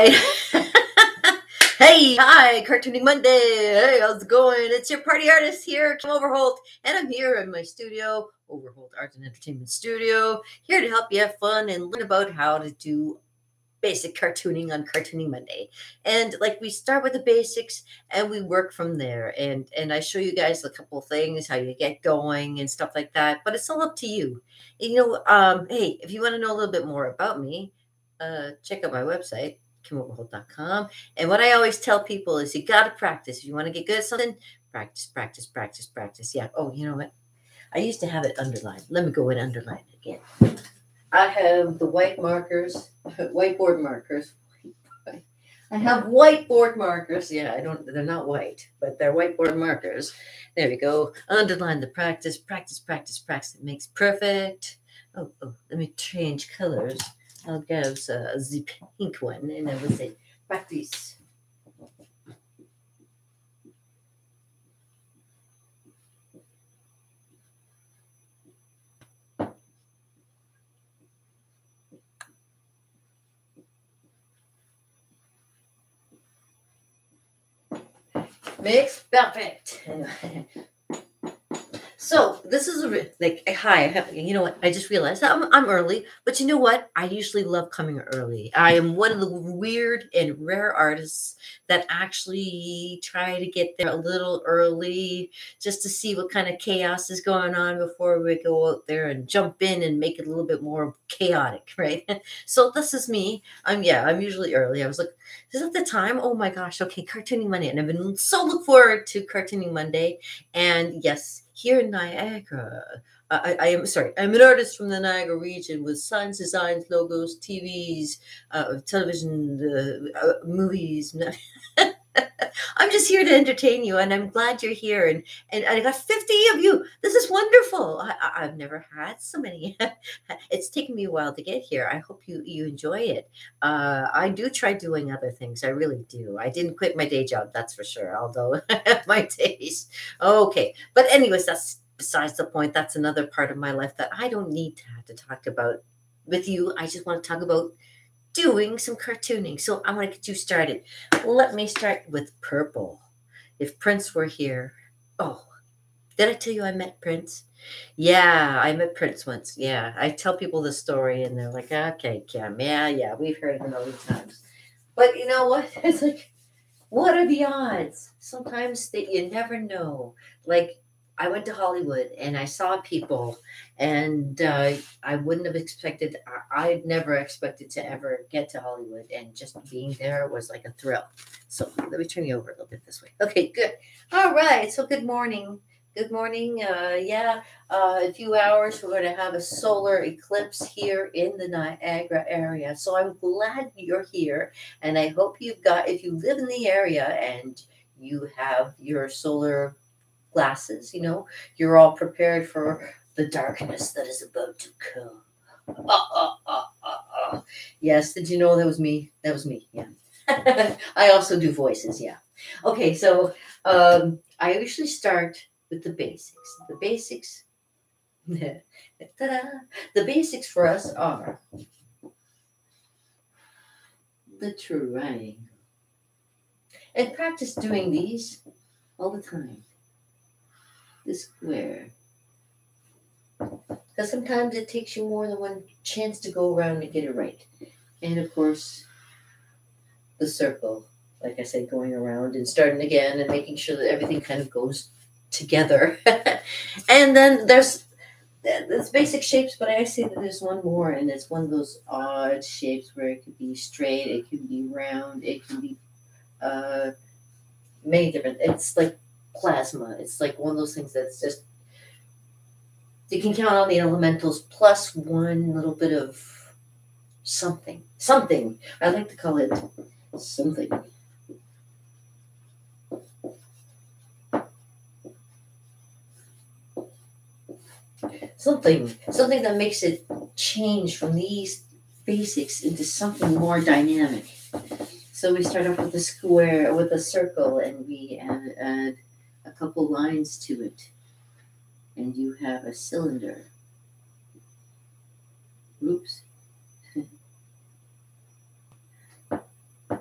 right. hey, hi, Cartooning Monday. Hey, how's it going? It's your party artist here, Kim Overholt, and I'm here in my studio, Overholt Art and Entertainment Studio, here to help you have fun and learn about how to do basic cartooning on Cartooning Monday. And like we start with the basics and we work from there. And and I show you guys a couple things, how you get going and stuff like that. But it's all up to you. And, you know, um, hey, if you want to know a little bit more about me, uh, check out my website, KimOverholt.com. And what I always tell people is you got to practice. If you want to get good at something, practice, practice, practice, practice. Yeah. Oh, you know what? I used to have it underlined. Let me go and underline it again. I have the white markers, whiteboard markers. I have whiteboard markers. Yeah, I don't, they're not white, but they're whiteboard markers. There we go. Underline the practice, practice, practice, practice. It makes perfect. Oh, oh let me change colors. I'll go uh, the pink one and I will say practice. Mix perfect. So this is a like hi. You know what? I just realized I'm I'm early, but you know what? I usually love coming early. I am one of the weird and rare artists that actually try to get there a little early just to see what kind of chaos is going on before we go out there and jump in and make it a little bit more chaotic, right? so this is me. I'm yeah. I'm usually early. I was like, is it the time? Oh my gosh. Okay, cartooning Monday, and I've been so look forward to cartooning Monday. And yes here in Niagara. I, I, am sorry, I'm an artist from the Niagara region with signs, designs, logos, TVs, uh, television, uh, uh, movies. I'm just here to entertain you, and I'm glad you're here. And and I got 50 of you. This is wonderful. I, have never had so many. it's taken me a while to get here. I hope you you enjoy it. Uh, I do try doing other things. I really do. I didn't quit my day job, that's for sure. Although my days. Okay, but anyways, that's besides the point. That's another part of my life that I don't need to have to talk about with you. I just want to talk about doing some cartooning. So I want to get you started. Let me start with purple. If Prince were here, oh, did I tell you I met Prince? Yeah, I met Prince once. Yeah, I tell people the story and they're like, okay, Kim, yeah, yeah, we've heard it a million times. But you know what? It's like, what are the odds? Sometimes that you never know. Like I went to Hollywood and I saw people, and uh, I wouldn't have expected. I, I'd never expected to ever get to Hollywood, and just being there was like a thrill. So let me turn you over a little bit this way. Okay, good. All right. So good morning. Good morning. Uh, yeah, uh, a few hours we're going to have a solar eclipse here in the Niagara area. So I'm glad you're here, and I hope you've got. If you live in the area and you have your solar glasses. You know, you're all prepared for the darkness that is about to come. yes, did you know that was me? That was me. Yeah. I also do voices. Yeah. Okay, so um, I usually start with the basics. The basics. the basics for us are the triangle. And practice doing these all the time the square. Because sometimes it takes you more than one chance to go around and get it right. And of course, the circle, like I said, going around and starting again and making sure that everything kind of goes together. and then there's there's basic shapes, but I see that there's one more, and it's one of those odd shapes where it could be straight, it can be round, it can be uh, many different. It's like plasma. It's like one of those things that's just you can count on the elementals plus one little bit of something. Something. I like to call it something. Something. Something that makes it change from these basics into something more dynamic. So we start off with a square, with a circle, and we add, add a couple lines to it, and you have a cylinder. Oops.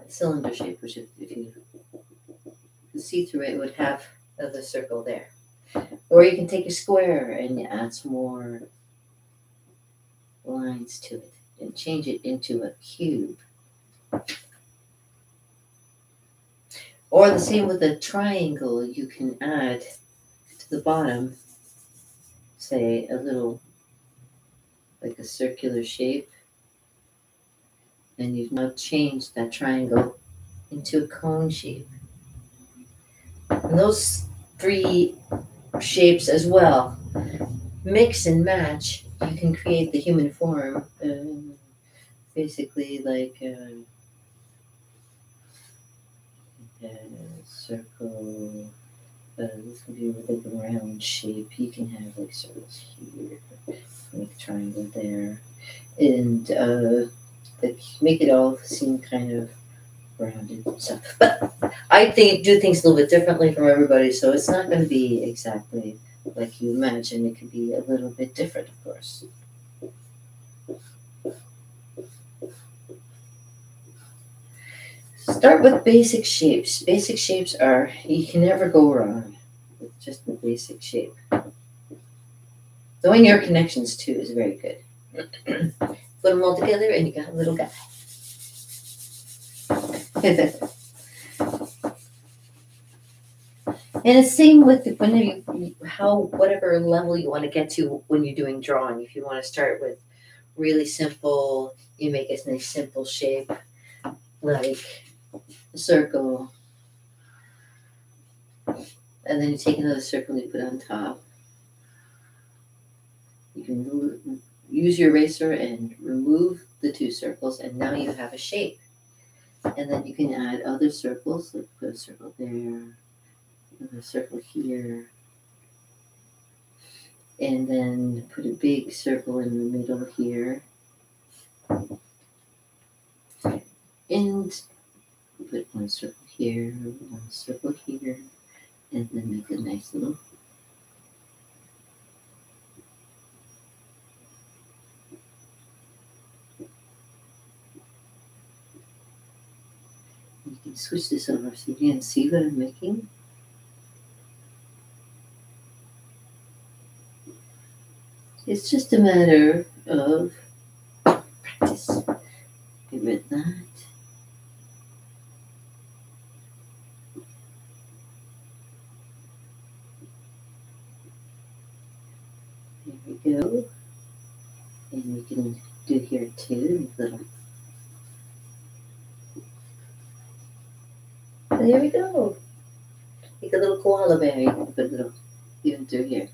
cylinder shape, which if, if you see through it, it would have the circle there. Or you can take a square and add some more lines to it and change it into a cube. Or the same with a triangle, you can add to the bottom, say a little, like a circular shape. And you've now changed that triangle into a cone shape. And those three shapes as well mix and match, you can create the human form. Um, basically, like. Uh, circle. Uh, this can be like a round shape. You can have like circles here, make a triangle there, and uh, make it all seem kind of rounded and stuff. But I think do things a little bit differently from everybody, so it's not going to be exactly like you imagine. It could be a little bit different, of course. Start with basic shapes. Basic shapes are, you can never go wrong with just the basic shape. Knowing your connections too is very good. Put them all together and you got a little guy. and it's same with whenever you, how whatever level you want to get to when you're doing drawing. If you want to start with really simple, you make a nice simple shape like circle. And then you take another circle and you put on top. You can use your eraser and remove the two circles, and now you have a shape. And then you can add other circles, like put a circle there, another circle here, and then put a big circle in the middle here. And put one circle here, one circle here, and then make a nice little You can switch this over so you can see what I'm making. It's just a matter of practice. Give it that. go. And we can do here too, there we go. Make a little koala bear. You can put a little even through here.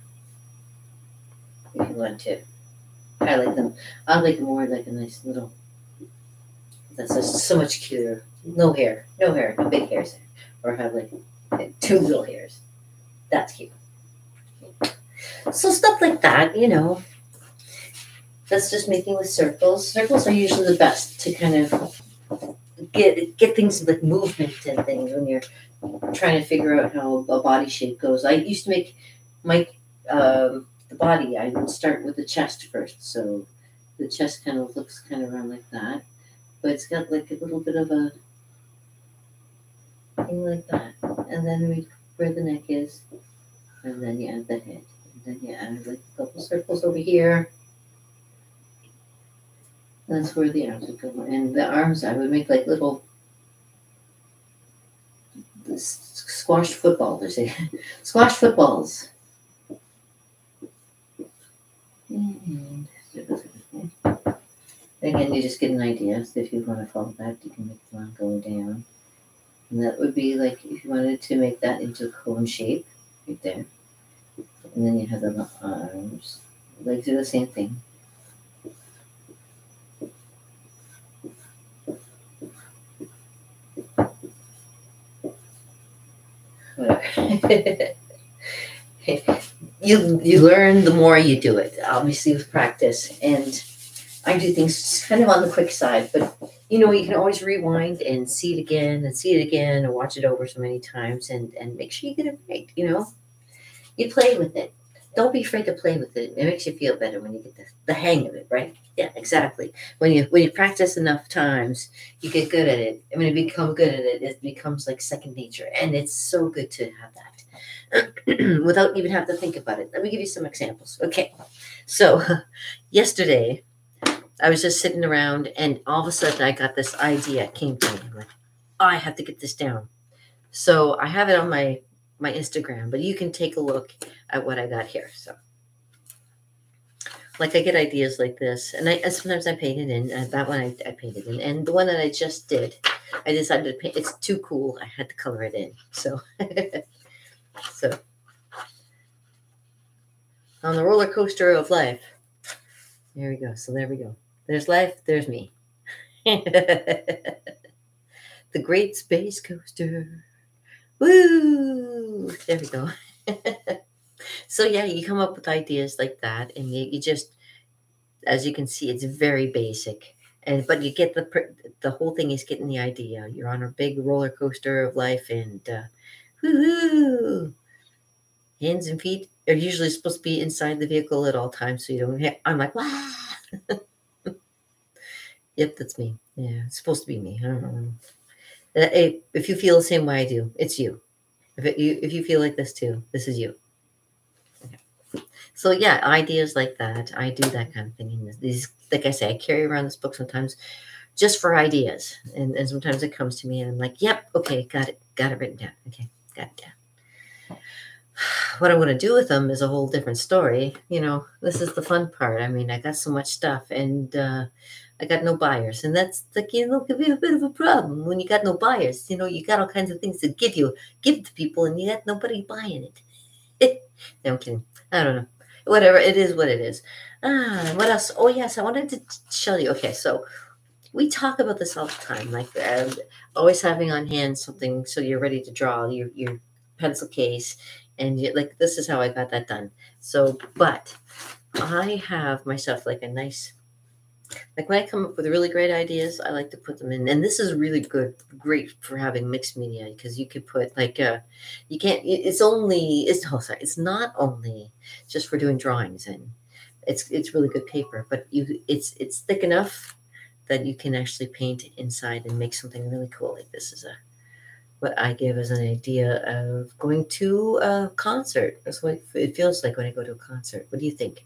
If you want to. I like them. I like more like a nice little. That's just so much cuter. No hair. No hair. No big hairs. Or have like two little hairs. That's cute. So stuff like that, you know. That's just making with circles. Circles are usually the best to kind of get get things like movement and things when you're trying to figure out how a body shape goes. I used to make my um, the body. I would start with the chest first, so the chest kind of looks kind of around like that, but it's got like a little bit of a thing like that, and then we where the neck is, and then you add the head and then you add like a couple circles over here. That's where the arms would go. And the arms, I would make like little squashed footballs, or say squash footballs. And again, you just get an idea. So if you want to follow that, you can make the line go down. And that would be like if you wanted to make that into a cone shape, right there. And then you have the arms. Legs do the same thing. you you learn the more you do it, obviously with practice. And I do things kind of on the quick side, but you know, you can always rewind and see it again and see it again and watch it over so many times and, and make sure you get it right, you know you play with it. Don't be afraid to play with it. It makes you feel better when you get the, the hang of it, right? Yeah, exactly. When you when you practice enough times, you get good at it. And when you become good at it, it becomes like second nature. And it's so good to have that without even have to think about it. Let me give you some examples. Okay. So yesterday I was just sitting around and all of a sudden I got this idea came to me. I'm like, I have to get this down. So I have it on my my Instagram, but you can take a look at what I got here. So, like I get ideas like this, and I sometimes I paint it in. Uh, that one I, I painted in, and the one that I just did, I decided to paint. It's too cool. I had to color it in. So, so on the roller coaster of life. There we go. So there we go. There's life. There's me. the Great Space Coaster. Woo! There we go. so yeah, you come up with ideas like that, and you, you just, as you can see, it's very basic. And but you get the the whole thing is getting the idea. You're on a big roller coaster of life, and uh, woo hands and feet are usually supposed to be inside the vehicle at all times, so you don't. Have, I'm like, wow. yep, that's me. Yeah, it's supposed to be me. I don't know. If you feel the same way I do, it's you. If it, you if you feel like this too, this is you. Okay. So yeah, ideas like that. I do that kind of thing. These, like I say, I carry around this book sometimes just for ideas, and, and sometimes it comes to me, and I'm like, "Yep, okay, got it, got it written down. Okay, got it down." What I'm going to do with them is a whole different story. You know, this is the fun part. I mean, I got so much stuff, and uh, I got no buyers. And that's like, you know, could be a bit of a problem when you got no buyers. You know, you got all kinds of things to give you, give to people, and you got nobody buying it. no, I'm kidding. I don't know. Whatever. It is what it is. Ah, what else? Oh, yes. I wanted to show you. Okay. So we talk about this all the time, like uh, always having on hand something so you're ready to draw your, your pencil case. And you, like, this is how I got that done. So, but I have myself like a nice like when I come up with really great ideas, I like to put them in. And this is really good, great for having mixed media because you could put like uh you can't it's only it's oh sorry, it's not only just for doing drawings and it's it's really good paper, but you it's it's thick enough that you can actually paint inside and make something really cool. Like this is a what I give as an idea of going to a concert. That's what it feels like when I go to a concert. What do you think?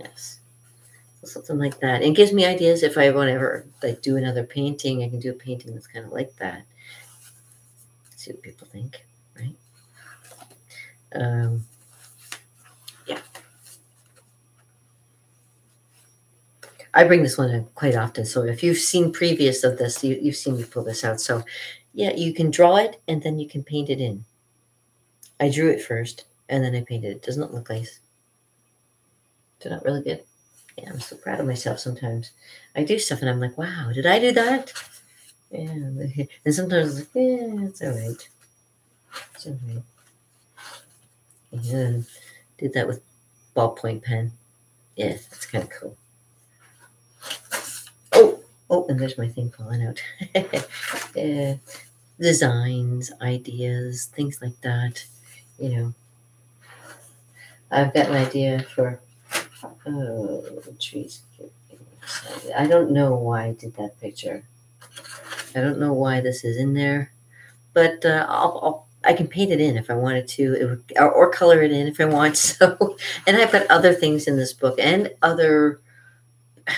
Yes. So something like that. It gives me ideas if I want to ever like do another painting. I can do a painting that's kind of like that. See what people think, right? Um, yeah. I bring this one up quite often. So if you've seen previous of this, you, you've seen me pull this out. So yeah, you can draw it and then you can paint it in. I drew it first and then I painted it. Doesn't it look nice? Turned out really good. Yeah, I'm so proud of myself sometimes. I do stuff and I'm like, wow, did I do that? Yeah. And sometimes like, yeah, it's all right. It's all right. Yeah. Did that with ballpoint pen. Yeah, that's kind of cool. Oh, oh, and there's my thing falling out. yeah. Designs, ideas, things like that. You know, I've got an idea for Oh, trees. I don't know why I did that picture. I don't know why this is in there, but uh, I'll, I'll, i can paint it in if I wanted to, would, or, or, color it in if I want. So, and I've got other things in this book and other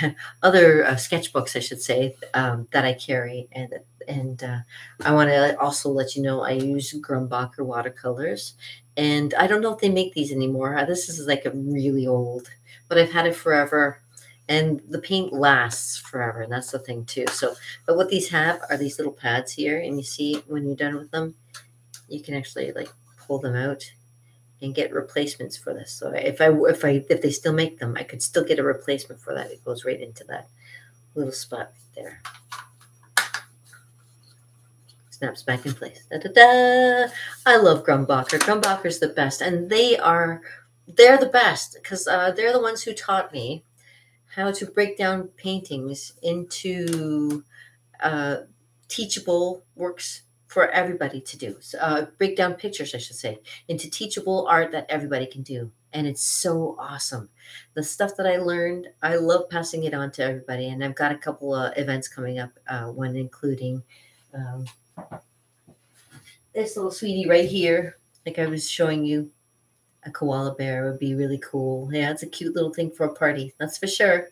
other uh, sketchbooks, I should say, um, that I carry, and and uh, I want to also let you know I use Grumbacher watercolors, and I don't know if they make these anymore. Uh, this is like a really old but I've had it forever and the paint lasts forever and that's the thing too. So but what these have are these little pads here and you see when you're done with them you can actually like pull them out and get replacements for this. So if i if i if they still make them i could still get a replacement for that. It goes right into that little spot right there snaps back in place da, da, da. i love grumbacher grumbacher's the best and they are they're the best because uh, they're the ones who taught me how to break down paintings into uh, teachable works for everybody to do. So, uh, break down pictures, I should say, into teachable art that everybody can do. And it's so awesome. The stuff that I learned, I love passing it on to everybody. And I've got a couple of events coming up, uh, one including um, this little sweetie right here, like I was showing you. A koala bear would be really cool. Yeah, it's a cute little thing for a party, that's for sure.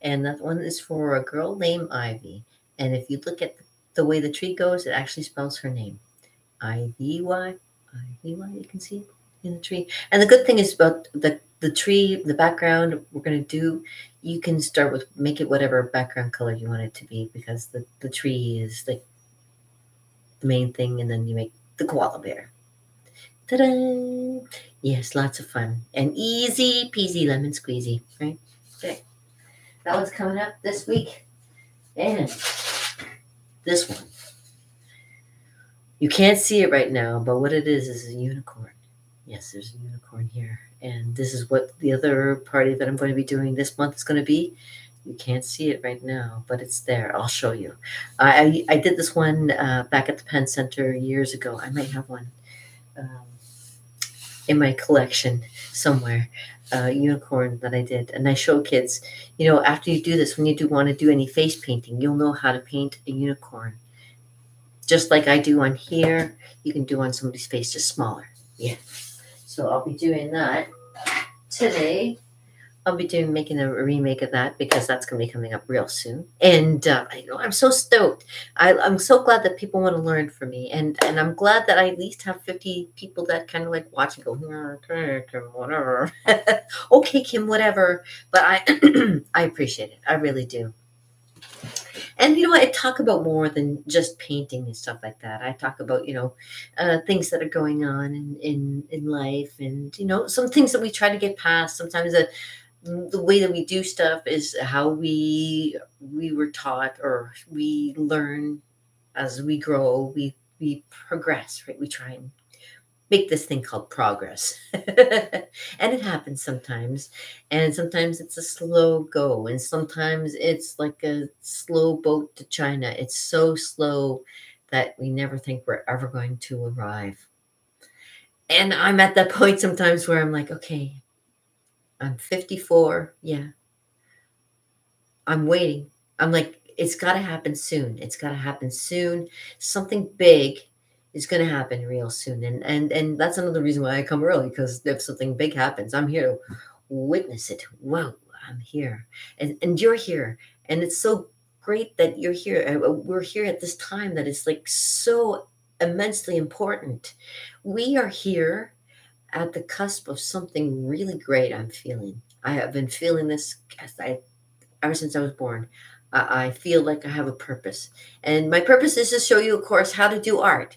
And that one is for a girl named Ivy. And if you look at the way the tree goes, it actually spells her name. I V Y. I V Y, you can see it in the tree. And the good thing is about the, the tree, the background we're going to do, you can start with, make it whatever background color you want it to be because the, the tree is like main thing. And then you make the koala bear. Ta-da! Yes, lots of fun. And easy peasy lemon squeezy, right? Okay. That one's coming up this week. And this one. You can't see it right now, but what it is is a unicorn. Yes, there's a unicorn here. And this is what the other party that I'm going to be doing this month is going to be. You can't see it right now, but it's there. I'll show you. I, I, did this one uh, back at the Pen Centre years ago. I might have one um, in my collection somewhere unicorn that I did, and I show kids, you know, after you do this, when you do want to do any face painting, you'll know how to paint a unicorn. Just like I do on here, you can do on somebody's face, just smaller. Yeah. So I'll be doing that today. I'll be doing making a remake of that because that's going to be coming up real soon. And uh, I know I'm so stoked. I, I'm so glad that people want to learn from me, and and I'm glad that I at least have 50 people that kind of like watch and go, okay, Kim, whatever. okay, Kim, whatever. But I I appreciate it. I really do. And you know, I talk about more than just painting and stuff like that. I talk about you know uh, things that are going on in, in in life, and you know some things that we try to get past. Sometimes that the way that we do stuff is how we we were taught or we learn as we grow we we progress right? We try and make this thing called progress. And it happens sometimes. And sometimes it's a slow go and sometimes it's like a slow boat to china. It's so slow that we never think we're ever going to arrive. And i'm at that point sometimes where i'm like okay I'm 54. Yeah. I'm waiting. I'm like, it's got to happen soon. It's got to happen soon. Something big is going to happen real soon. And, and, and that's another reason why I come early because if something big happens, I'm here to witness it. Whoa, I'm here. And, and you're here. And it's so great that you're here. Uh, we're here at this time that is like so immensely important. We are here at the cusp of something really great I'm feeling. I have been feeling this I, ever since I was born. I feel like I have a purpose. And my purpose is to show you, of course, how to do art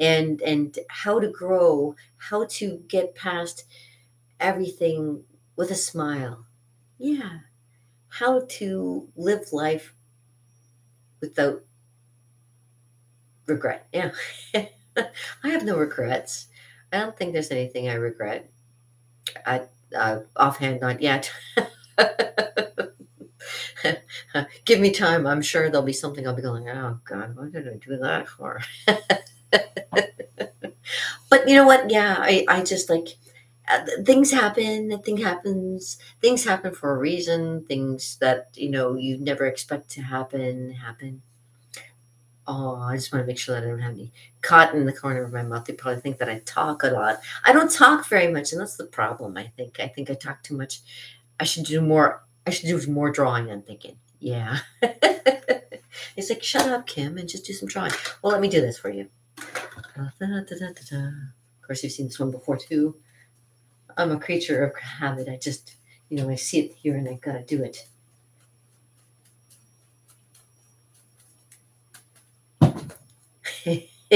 and and how to grow, how to get past everything with a smile. Yeah. How to live life without regret. Yeah. I have no regrets. I don't think there's anything I regret. I uh, offhand, not yet. Give me time. I'm sure there'll be something I'll be going, oh God, what did I do that for? but you know what? Yeah, I, I just like uh, things happen. Thing happens. Things happen for a reason. Things that you know you never expect to happen happen. Oh, I just want to make sure that I don't have any cotton in the corner of my mouth. They probably think that I talk a lot. I don't talk very much, and that's the problem. I think. I think I talk too much. I should do more. I should do more drawing. I'm thinking. Yeah. it's like shut up, Kim, and just do some drawing. Well, let me do this for you. Of course, you've seen this one before too. I'm a creature of habit. I just, you know, I see it here and I gotta do it.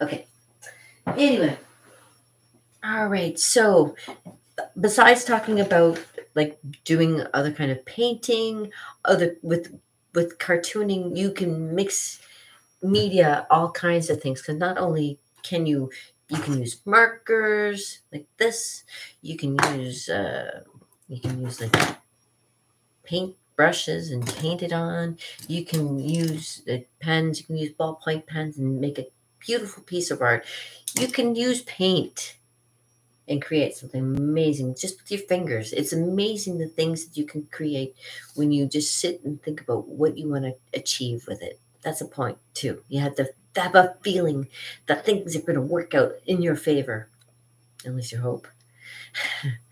okay. Anyway. All right. So besides talking about like doing other kind of painting, other with with cartooning, you can mix media, all kinds of things. Because not only can you you can use markers like this, you can use uh, you can use like paint brushes and paint it on. You can use uh, pens, you can use ballpoint pens and make a beautiful piece of art. You can use paint and create something amazing just with your fingers. It's amazing the things that you can create when you just sit and think about what you want to achieve with it. That's a point, too. You have to have a feeling that things are going to work out in your favor, at least you hope.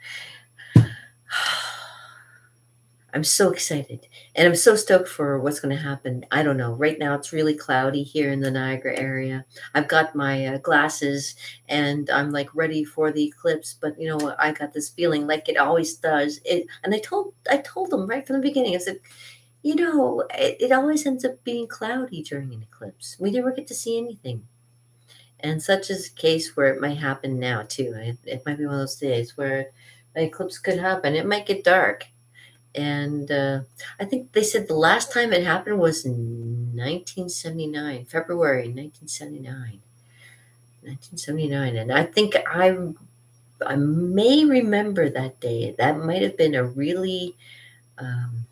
I'm so excited and I'm so stoked for what's going to happen. I don't know. Right now it's really cloudy here in the Niagara area. I've got my uh, glasses and I'm like ready for the eclipse, but you know, I got this feeling like it always does. It and I told I told them right from the beginning. I said, you know, it, it always ends up being cloudy during an eclipse. We never get to see anything. And such is the case where it might happen now too. It, it might be one of those days where an eclipse could happen. It might get dark and uh, I think they said the last time it happened was in 1979, February 1979. 1979, and I think I I may remember that day. That might have been a really um,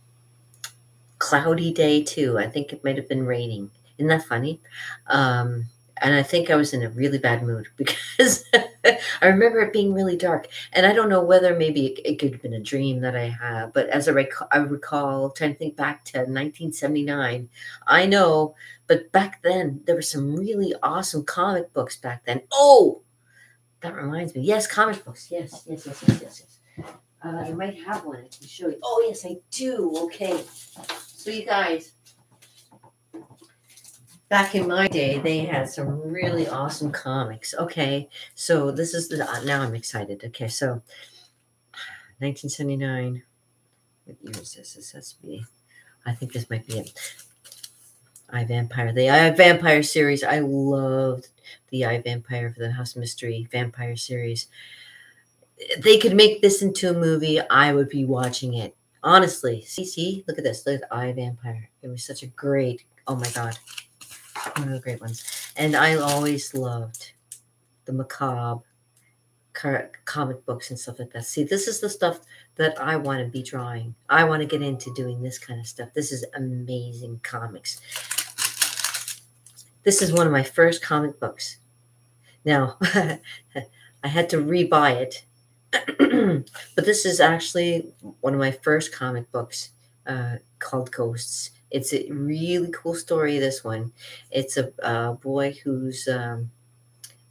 cloudy day too. I think it might have been raining. Isn't that funny? Um, and I think I was in a really bad mood because I remember it being really dark. And I don't know whether maybe it, it could have been a dream that I had, but as I, rec- I recall, trying to think back to 1979, I know, but back then there were some really awesome comic books back then. Oh, that reminds me. Yes, comic books. Yes, yes, yes, yes, yes, yes. Uh, I might have one. I can show you. Oh, yes, I do. Okay. So, you guys, back in my day, they had some really awesome comics. Okay, so this is the now I'm excited. Okay, so 1979. What year is this? This has to be. I think this might be it. I Vampire. The I Vampire series. I loved the I Vampire for the House Mystery Vampire series. They could make this into a movie. I would be watching it. Honestly, see, see, look at this. Look at the I Vampire. It was such a great. Oh my god one of the great ones. And I always loved the macabre comic books and stuff like that. See, this is the stuff that I want to be drawing. I want to get into doing this kind of stuff. This is amazing comics. This is one of my first comic books. Now, I had to rebuy it, but this is actually one of my first comic books uh, called Ghosts. It's a really cool story. This one, it's a, a boy who's um,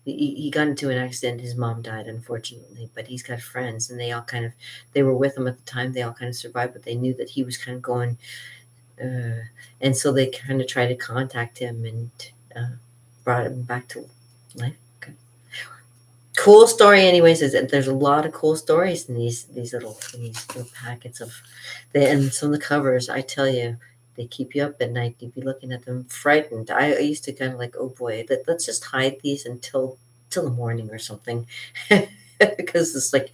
he, got into an accident. His mom died, unfortunately, but he's got friends, and they all kind of they were with him at the time. They all kind of survived, but they knew that he was kind of going, uh, and so they kind of tried to contact him and uh, brought him back to life. Cool story, anyways. Is that there's a lot of cool stories in these these little these little packets of, the, and some of the covers. I tell you, they keep you up at night. You'd be looking at them frightened. I, used to kind of like, oh boy, let, let's just hide these until till the morning or something. because it's like,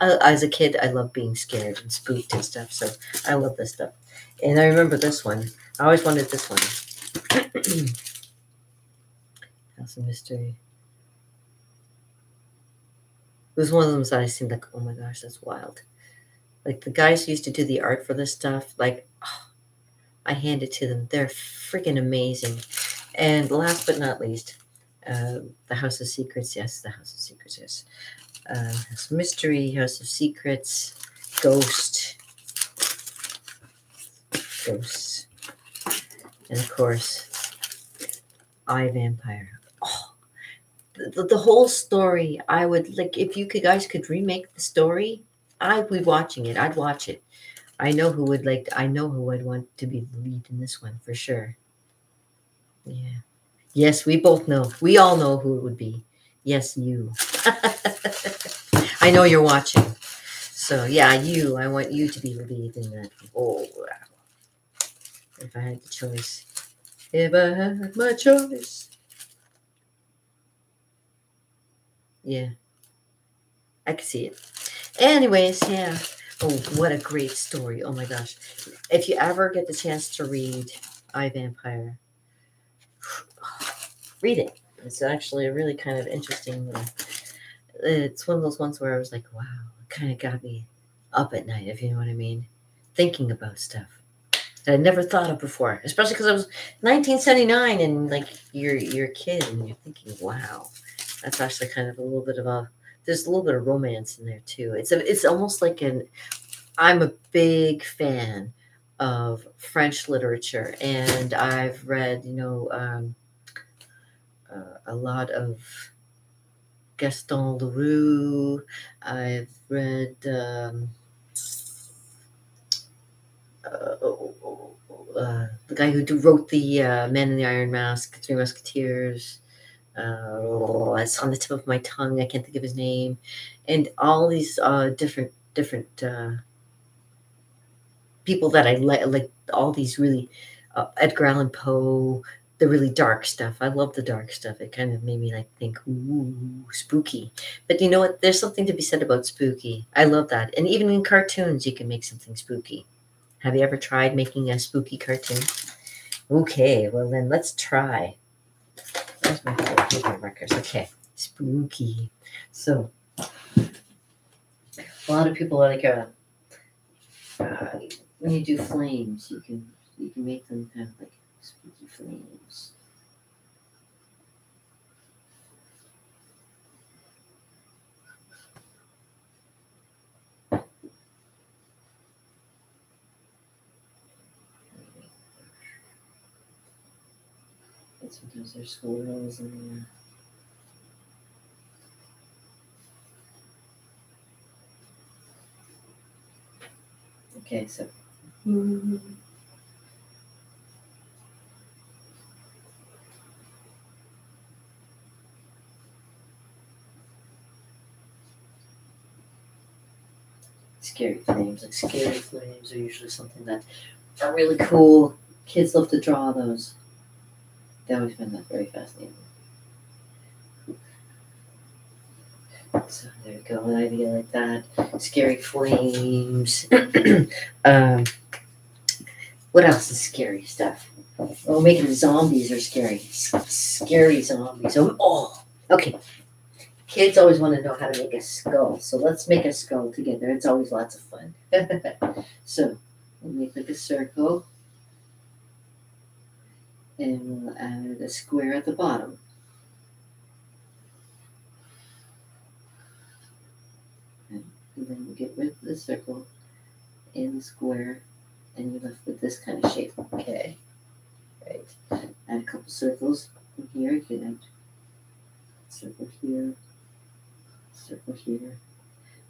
uh, as a kid, I love being scared and spooked and stuff. So I love this stuff. And I remember this one. I always wanted this one. House of Mystery. It was one of those that I seemed like, oh my gosh, that's wild. Like the guys who used to do the art for this stuff, like, oh, I hand it to them. They're freaking amazing. And last but not least, uh, the House of Secrets. Yes, the House of Secrets. Yes, uh, House of Mystery, House of Secrets, Ghost, Ghosts, and of course, I Vampire. Oh, the, the whole story. I would like if you could guys could remake the story. I'd be watching it. I'd watch it. I know who would like. I know who I'd want to be the lead in this one for sure. Yeah. Yes, we both know. We all know who it would be. Yes, you. I know you're watching. So yeah, you. I want you to be the lead in that. Oh wow. If I had the choice. If I had my choice. Yeah. I can see it. Anyways, yeah. Oh, what a great story. Oh my gosh. If you ever get the chance to read I Vampire, read it. It's actually a really kind of interesting little, it's one of those ones where I was like, wow, it kind of got me up at night, if you know what I mean. Thinking about stuff. that I never thought of before, especially because I was 1979 and like you're you're a kid and you're thinking, wow, that's actually kind of a little bit of a there's a little bit of romance in there too. It's a, it's almost like an I'm a big fan of French literature and I've read, you know, um, uh, a lot of Gaston Leroux. I've read um, uh, uh, the guy who wrote the uh, Man in the Iron Mask, Three Musketeers. Uh, it's on the tip of my tongue. I can't think of his name, and all these uh, different different uh, people that I like, like all these really uh, Edgar Allan Poe, the really dark stuff. I love the dark stuff. It kind of made me like think, ooh, spooky. But you know what? There's something to be said about spooky. I love that. And even in cartoons, you can make something spooky. Have you ever tried making a spooky cartoon? Okay, well then let's try. Where's my, markers? Okay, spooky. So, a lot of people like uh, uh, when you do flames, you can you can make them kind of like spooky flames. There's squirrels in there. Okay, so. Scary flames, like scary flames, are usually something that are really cool. Kids love to draw those. They always find that very fascinating. So there you go, an idea like that. Scary flames. um, what else is scary stuff? Oh, making zombies are scary. S- Scary zombies. Oh, oh, okay. Kids always want to know how to make a skull, so let's make a skull together. It's always lots of fun. so we'll make like a circle, and we'll add a square at the bottom. And then we get rid of the circle and the square, and you're left with this kind of shape. Okay. Right. Add a couple circles from here. You can add circle here, circle here.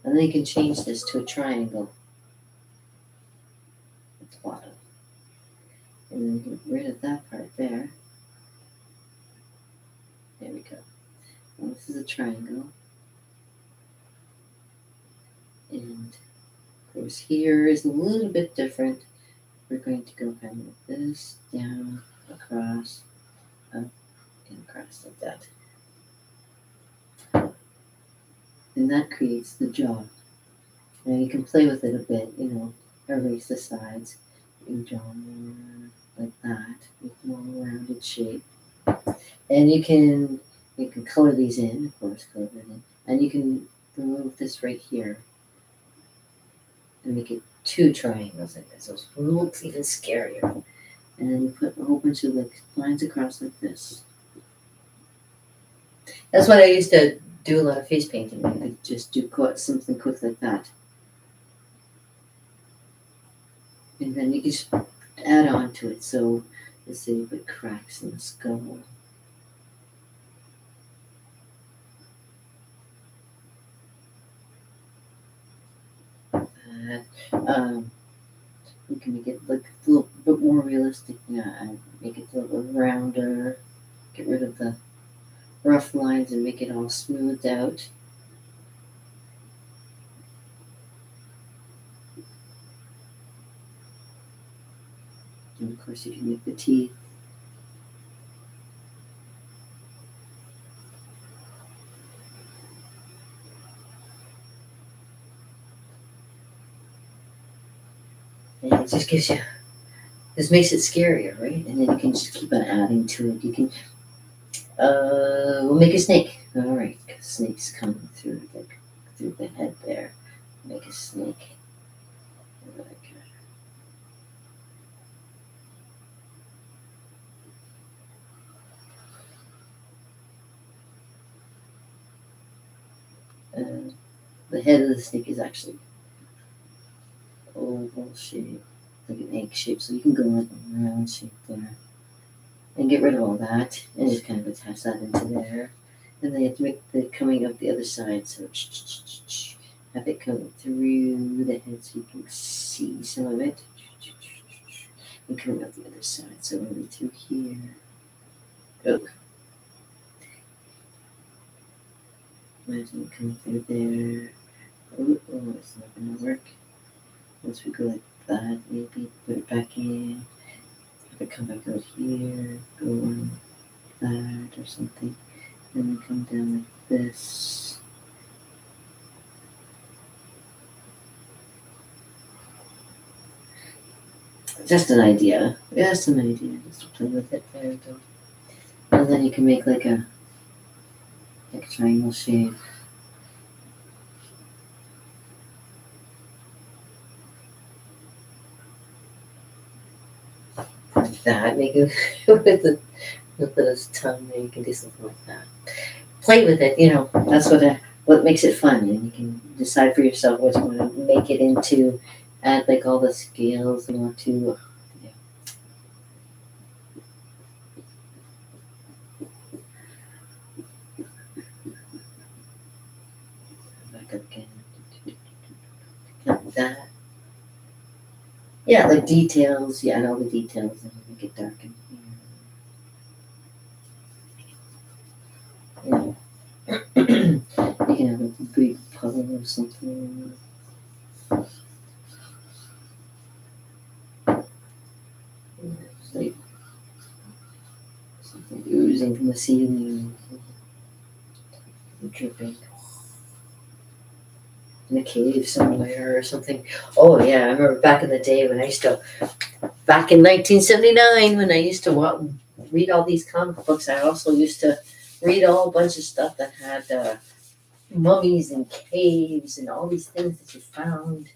And then you can change this to a triangle at the bottom. And then get rid of that part there. There we go. Now this is a triangle. And of course here is a little bit different. We're going to go kind of this, down, across, up, and across like that. And that creates the jaw. Now you can play with it a bit, you know, erase the sides, you draw more like that, with more rounded shape. And you can you can color these in, of course, color them in. And you can remove this right here and make it two triangles like this. So it looks even scarier. And then you put a whole bunch of like lines across like this. That's what I used to do a lot of face painting. I just do something quick like that. And then you just add on to it. So say you put cracks in the skull. Uh, um, we can make it look a little bit more realistic. Yeah, and make it a little rounder. Get rid of the rough lines and make it all smoothed out. And of course, you can make the teeth. And it just gives you, this makes it scarier, right? And then you can just keep on adding to it. You can uh, we'll make a snake. All right, snakes coming through the through the head there. Make a snake. Like, The head of the snake is actually oval shape, like an egg shape, so you can go like a round shape there. And get rid of all that and just kind of attach that into there. And then you have to make the coming up the other side, so have it come through the head so you can see some of it. And coming up the other side, so maybe through here. Imagine come through there. Oh, oh, it's not gonna work. Once we go like that, maybe put it back in. Have it come back out here, go on that or something. Then we come down like this. Just an idea. Just an idea. Just play with it there, though. And then you can make like a triangle shape. Like that. It with the with those tongue there. You can do something like that. Play with it. You know that's what it, what makes it fun, and you can decide for yourself what you want to make it into. Add like all the scales you want to that. Yeah, the details. Yeah, and all the details and make it dark in here. Yeah. you can have a big puddle or something. Like something oozing from the ceiling, dripping in a cave somewhere or something. Oh yeah, I remember back in the day when I used to, back in 1979 when I used to read all these comic books. I also used to read all a bunch of stuff that had uh, mummies and caves and all these things that you found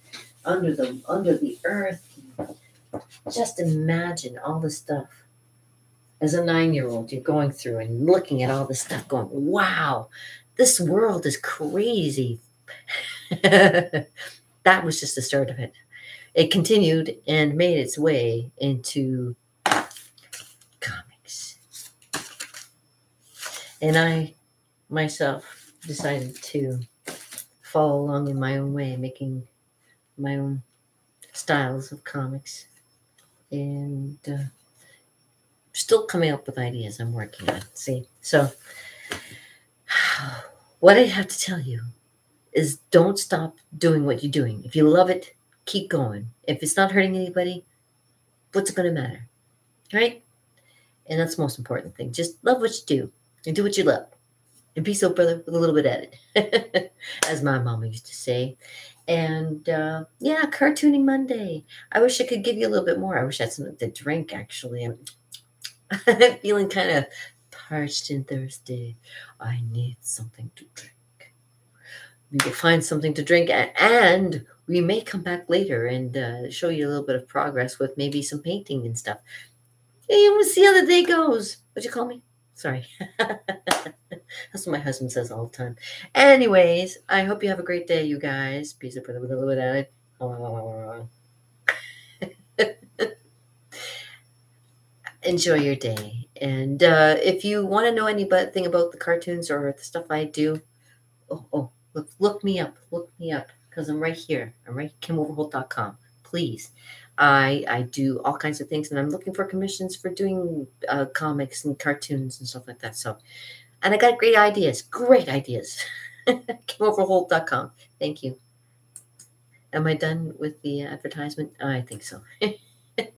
under the under the earth. Just imagine all the stuff. As a nine-year-old, you're going through and looking at all this stuff, going, "Wow, this world is crazy." that was just the start of it. It continued and made its way into comics. And I myself decided to follow along in my own way, making my own styles of comics. And uh, still coming up with ideas I'm working on. See, so what I have to tell you is don't stop doing what you're doing. If you love it, keep going. If it's not hurting anybody, what's it going to matter? Right? And that's the most important thing. Just love what you do and do what you love. And be so brother with a little bit at it, as my mama used to say. And uh, yeah, cartooning Monday. I wish I could give you a little bit more. I wish I had something to drink, actually. I'm feeling kind of parched and thirsty. I need something to drink we will find something to drink and we may come back later and uh, show you a little bit of progress with maybe some painting and stuff. And we'll see how the day goes. What'd you call me? Sorry. That's what my husband says all the time. Anyways, I hope you have a great day, you guys. Peace it. Enjoy your day. And uh, if you want to know anything about the cartoons or the stuff I do, oh, oh Look, look me up. Look me up because I'm right here. I'm right KimOverholt.com. Please. I I do all kinds of things and I'm looking for commissions for doing uh, comics and cartoons and stuff like that. So, and I got great ideas. Great ideas. KimOverholt.com. Thank you. Am I done with the advertisement? I think so.